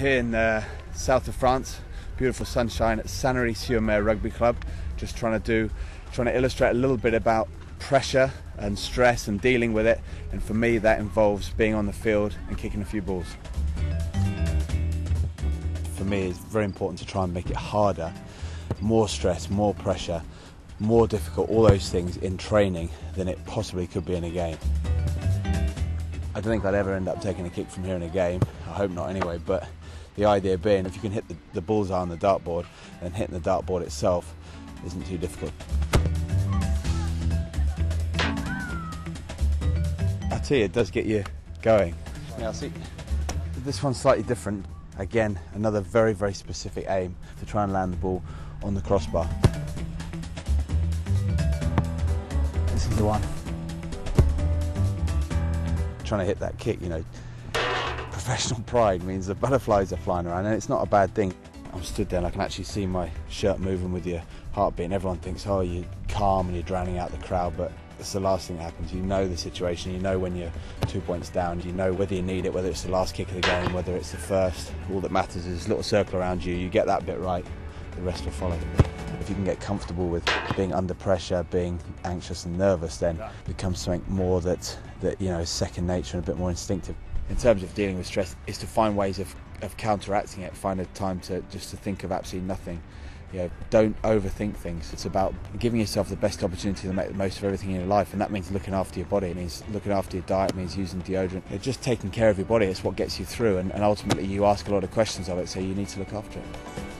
here in the south of France, beautiful sunshine at Sanary-sur-Mer Rugby Club. Just trying to do, trying to illustrate a little bit about pressure and stress and dealing with it. And for me, that involves being on the field and kicking a few balls. For me, it's very important to try and make it harder, more stress, more pressure, more difficult, all those things in training than it possibly could be in a game. I don't think I'd ever end up taking a kick from here in a game. I hope not anyway, but the idea being if you can hit the, the bullseye on the dartboard, then hitting the dartboard itself isn't too difficult. I tell you, it does get you going. Now, see, this one's slightly different. Again, another very, very specific aim to try and land the ball on the crossbar. This is the one. Trying to hit that kick, you know, professional pride means the butterflies are flying around, and it's not a bad thing. I'm stood there and I can actually see my shirt moving with your heartbeat, and everyone thinks, oh, you're calm and you're drowning out the crowd, but it's the last thing that happens. You know the situation, you know when you're two points down, you know whether you need it, whether it's the last kick of the game, whether it's the first. All that matters is a little circle around you. You get that bit right, the rest will follow. If you can get comfortable with being under pressure, being anxious and nervous, then it becomes something more that, that you know is second nature and a bit more instinctive. In terms of dealing with stress, is to find ways of, of counteracting it, find a time to just to think of absolutely nothing you know, don't overthink things. It's about giving yourself the best opportunity to make the most of everything in your life, and that means looking after your body. It means looking after your diet. It means using deodorant. It's just taking care of your body. It's what gets you through, and, and ultimately you ask a lot of questions of it, so you need to look after it.